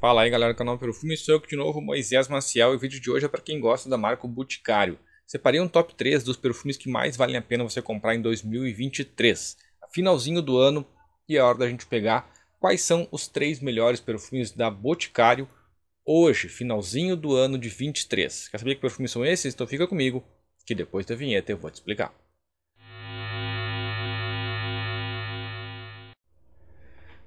Fala aí galera do canal Perfume, sou eu de novo, Moisés Maciel e o vídeo de hoje é para quem gosta da marca Boticário. Separei um top 3 dos perfumes que mais valem a pena você comprar em 2023. Finalzinho do ano e é hora da gente pegar quais são os três melhores perfumes da Boticário hoje, finalzinho do ano de 23. Quer saber que perfumes são esses? Então fica comigo que depois da vinheta eu vou te explicar.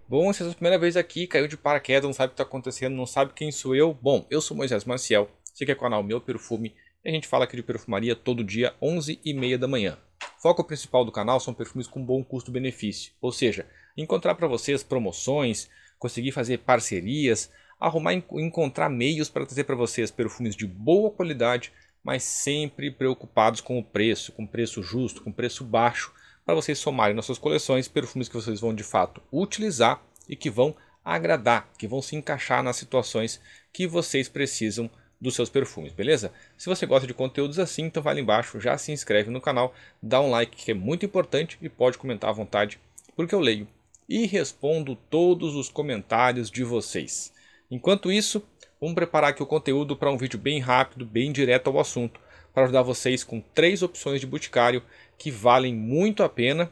Bom, se é a sua primeira vez aqui, caiu de paraquedas, não sabe o que está acontecendo, não sabe quem sou eu. Bom, eu sou Moisés Maciel, esse aqui é o canal Meu Perfume e a gente fala aqui de perfumaria todo dia, 11 e meia da manhã. Foco principal do canal são perfumes com bom custo-benefício, ou seja, encontrar para vocês promoções, conseguir fazer parcerias, arrumar encontrar meios para trazer para vocês perfumes de boa qualidade, mas sempre preocupados com o preço, com preço justo, com preço baixo, para vocês somarem nas suas coleções perfumes que vocês vão de fato utilizar e que vão agradar, que vão se encaixar nas situações que vocês precisam dos seus perfumes, beleza? Se você gosta de conteúdos assim, então vai lá embaixo, já se inscreve no canal, dá um like que é muito importante e pode comentar à vontade, porque eu leio e respondo todos os comentários de vocês. Enquanto isso, vamos preparar aqui o conteúdo para um vídeo bem rápido, bem direto ao assunto, para ajudar vocês com três opções de boticário que valem muito a pena,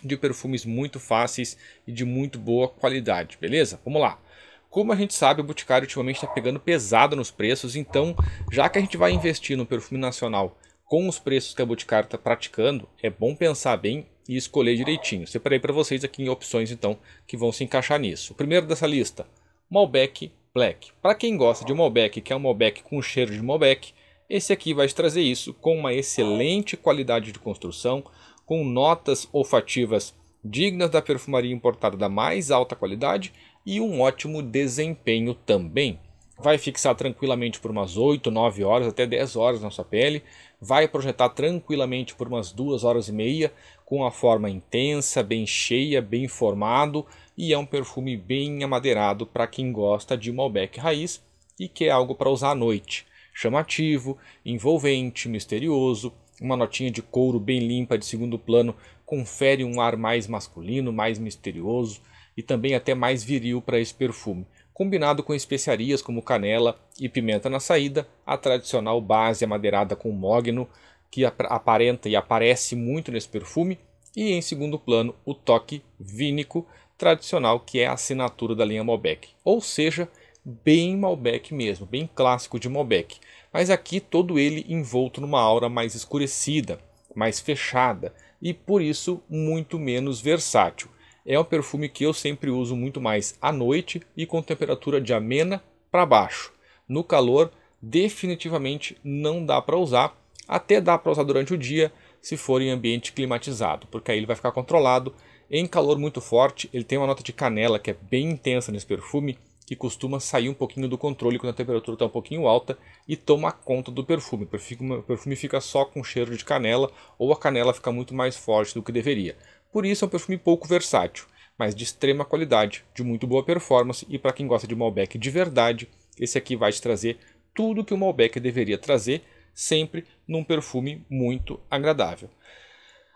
de perfumes muito fáceis e de muito boa qualidade, beleza? Vamos lá. Como a gente sabe, o Boticário ultimamente está pegando pesado nos preços, então já que a gente vai investir no perfume nacional com os preços que a Boticário está praticando, é bom pensar bem e escolher direitinho. Separei para vocês aqui em opções então que vão se encaixar nisso. O primeiro dessa lista, Malbec Black. Para quem gosta de Malbec, que é um Malbec com cheiro de Malbec, esse aqui vai te trazer isso com uma excelente qualidade de construção, com notas olfativas dignas da perfumaria importada da mais alta qualidade e um ótimo desempenho também. Vai fixar tranquilamente por umas 8, 9 horas, até 10 horas na sua pele. Vai projetar tranquilamente por umas 2 horas e meia, com a forma intensa, bem cheia, bem formado. E é um perfume bem amadeirado para quem gosta de Malbec raiz e quer algo para usar à noite chamativo, envolvente, misterioso, uma notinha de couro bem limpa de segundo plano confere um ar mais masculino, mais misterioso e também até mais viril para esse perfume. Combinado com especiarias como canela e pimenta na saída, a tradicional base amadeirada com mogno, que aparenta e aparece muito nesse perfume, e em segundo plano o toque vínico tradicional, que é a assinatura da linha Malbec. Ou seja, bem Malbec mesmo, bem clássico de Malbec. Mas aqui todo ele envolto numa aura mais escurecida, mais fechada e por isso muito menos versátil. É um perfume que eu sempre uso muito mais à noite e com temperatura de amena para baixo. No calor, definitivamente não dá para usar, até dá para usar durante o dia se for em ambiente climatizado, porque aí ele vai ficar controlado. Em calor muito forte, ele tem uma nota de canela que é bem intensa nesse perfume que costuma sair um pouquinho do controle quando a temperatura está um pouquinho alta e toma conta do perfume. O perfume fica só com cheiro de canela ou a canela fica muito mais forte do que deveria. Por isso é um perfume pouco versátil, mas de extrema qualidade, de muito boa performance e para quem gosta de Malbec de verdade, esse aqui vai te trazer tudo que o Malbec deveria trazer, sempre num perfume muito agradável.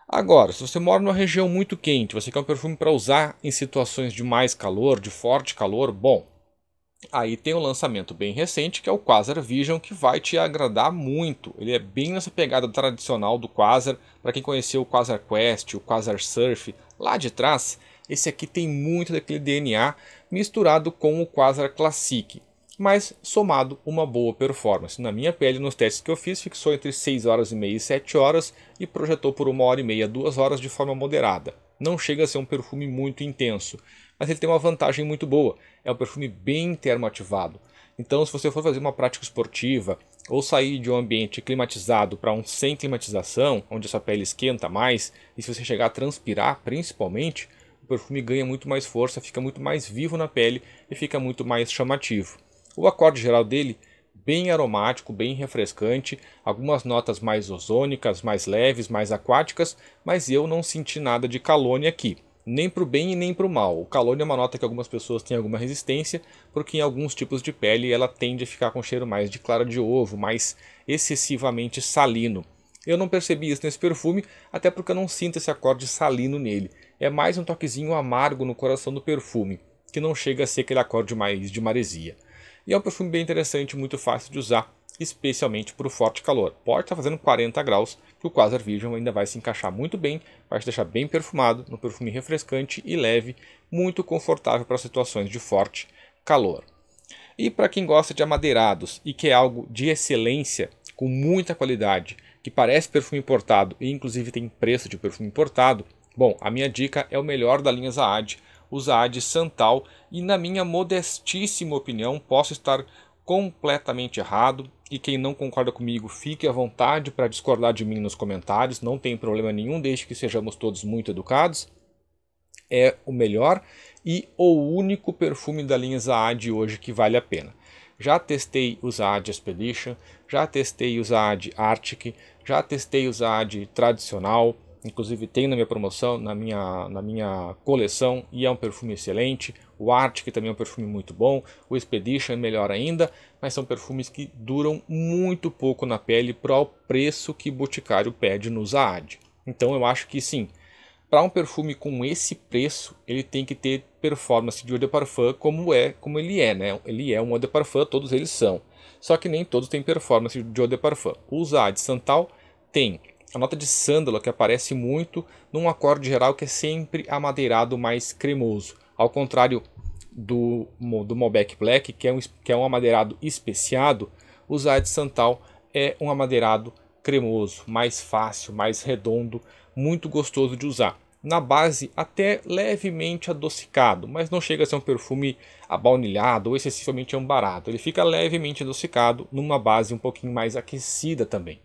Agora, se você mora numa região muito quente, você quer um perfume para usar em situações de mais calor, de forte calor, bom, Aí tem um lançamento bem recente que é o Quasar Vision, que vai te agradar muito. Ele é bem nessa pegada tradicional do Quasar. Para quem conheceu o Quasar Quest, o Quasar Surf, lá de trás, esse aqui tem muito daquele DNA misturado com o Quasar Classic, mas somado uma boa performance. Na minha pele, nos testes que eu fiz, fixou entre 6 horas e meia e 7 horas e projetou por uma hora e meia, 2 horas de forma moderada. Não chega a ser um perfume muito intenso, mas ele tem uma vantagem muito boa. É um perfume bem termoativado. Então, se você for fazer uma prática esportiva ou sair de um ambiente climatizado para um sem climatização, onde a sua pele esquenta mais, e se você chegar a transpirar principalmente, o perfume ganha muito mais força, fica muito mais vivo na pele e fica muito mais chamativo. O acorde geral dele bem aromático, bem refrescante, algumas notas mais ozônicas, mais leves, mais aquáticas, mas eu não senti nada de calônia aqui nem para o bem e nem para o mal. O calônia é uma nota que algumas pessoas têm alguma resistência, porque em alguns tipos de pele ela tende a ficar com cheiro mais de clara de ovo, mais excessivamente salino. Eu não percebi isso nesse perfume, até porque eu não sinto esse acorde salino nele. É mais um toquezinho amargo no coração do perfume. que não chega a ser aquele acorde mais de maresia. E é um perfume bem interessante, muito fácil de usar, especialmente para o forte calor. Pode estar fazendo 40 graus, que o Quasar Vision ainda vai se encaixar muito bem, vai te deixar bem perfumado, no perfume refrescante e leve, muito confortável para situações de forte calor. E para quem gosta de amadeirados e quer algo de excelência, com muita qualidade, que parece perfume importado e inclusive tem preço de perfume importado, bom, a minha dica é o melhor da linha Zaad, o Zaad Santal, e na minha modestíssima opinião, posso estar completamente errado, e quem não concorda comigo, fique à vontade para discordar de mim nos comentários, não tem problema nenhum, desde que sejamos todos muito educados. É o melhor e o único perfume da linha Zaad hoje que vale a pena. Já testei o Zaad Expedition, já testei o Zaad Arctic, já testei o Zaad tradicional, inclusive tem na minha promoção, na minha, na minha coleção e é um perfume excelente. O Arctic também é um perfume muito bom, o Expedition é melhor ainda, mas são perfumes que duram muito pouco na pele para o preço que o Boticário pede no Zaad. Então eu acho que sim, para um perfume com esse preço, ele tem que ter performance de eau de parfum como é, como ele é, né? Ele é um eau de parfum, todos eles são. Só que nem todos têm performance de eau de parfum. O Zaad Santal tem a nota de sândalo que aparece muito num acorde geral que é sempre amadeirado mais cremoso. Ao contrário do, do Malbec Black, que é, um, que é um amadeirado especiado, o Zaid Santal é um amadeirado cremoso, mais fácil, mais redondo, muito gostoso de usar. Na base, até levemente adocicado, mas não chega a ser um perfume abaunilhado ou excessivamente ambarado. Ele fica levemente adocicado numa base um pouquinho mais aquecida também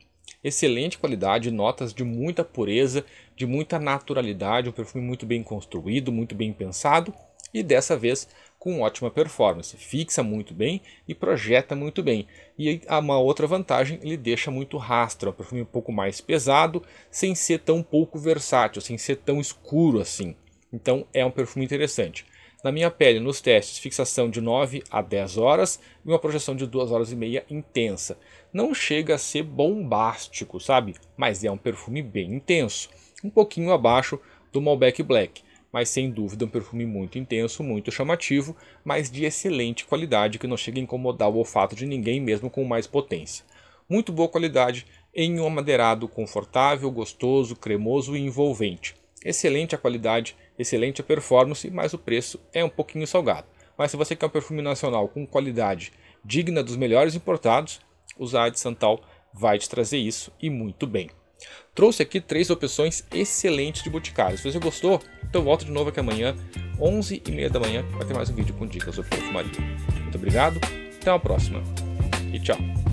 excelente qualidade, notas de muita pureza, de muita naturalidade, um perfume muito bem construído, muito bem pensado e dessa vez com ótima performance. Fixa muito bem e projeta muito bem. E uma outra vantagem, ele deixa muito rastro, é um perfume um pouco mais pesado, sem ser tão pouco versátil, sem ser tão escuro assim. Então é um perfume interessante. Na minha pele, nos testes, fixação de 9 a 10 horas e uma projeção de 2 horas e meia intensa. Não chega a ser bombástico, sabe? Mas é um perfume bem intenso. Um pouquinho abaixo do Malbec Black, mas sem dúvida um perfume muito intenso, muito chamativo, mas de excelente qualidade que não chega a incomodar o olfato de ninguém mesmo com mais potência. Muito boa qualidade em um amadeirado confortável, gostoso, cremoso e envolvente. Excelente a qualidade excelente a performance, mas o preço é um pouquinho salgado. Mas se você quer um perfume nacional com qualidade digna dos melhores importados, o Zaid Santal vai te trazer isso e muito bem. Trouxe aqui três opções excelentes de boticário. Se você gostou, então volta de novo aqui amanhã, 11h30 da manhã, vai ter mais um vídeo com dicas sobre perfumaria. Muito obrigado, até a próxima e tchau!